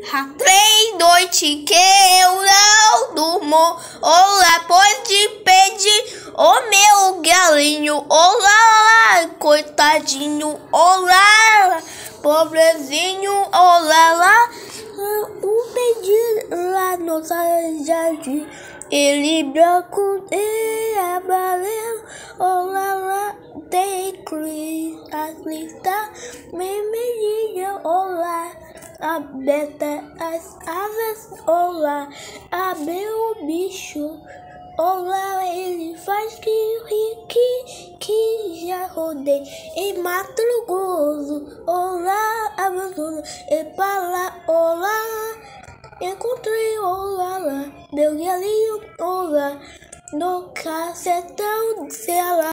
Três noites que eu não durmo. Olá, pode pedir o meu galinho. Olá, coitadinho. Olá, pobrezinho. Olá, lá. Um pedido lá no jardim. Ele branco e amarelo. Olá, lá. Tem cris, a crista, memelinha. Olá aberta as asas, olá, abriu o bicho, olá, ele faz que rique, que já rodei, e madrugoso, olá, abandono, e para lá, olá, encontrei, olá, lá, meu galinho, olá, no cacetão, sei lá.